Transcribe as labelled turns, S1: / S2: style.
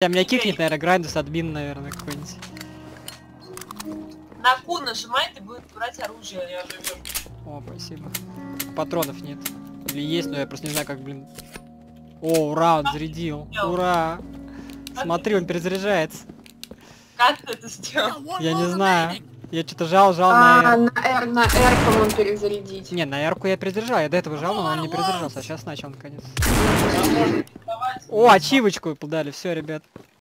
S1: Я меня кикнет, наверное, Грайндус, админ, наверное, какой-нибудь.
S2: На Q нажимает и будет брать оружие.
S1: О, спасибо. Патронов нет. Или есть, но я просто не знаю, как, блин. О, ура, он зарядил. Ура. Смотри, он перезаряжается.
S2: Как ты это сделал?
S1: Я не знаю. Я что-то жал, жал
S3: А,
S1: на R.
S3: на R, на R, по-моему, перезарядить.
S1: Не, на R я перезаряжал. Я до этого жал, но он не перезаряжался. А сейчас начал наконец. О, ачивочку подали. Все, ребят.